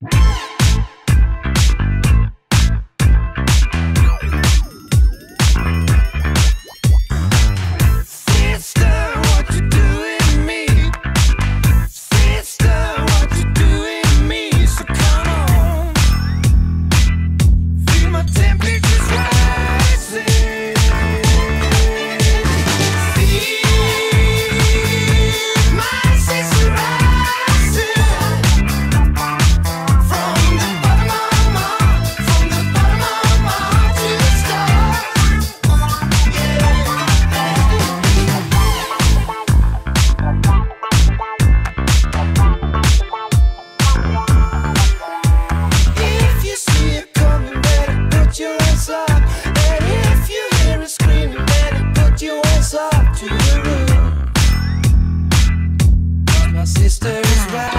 you. Sister is right.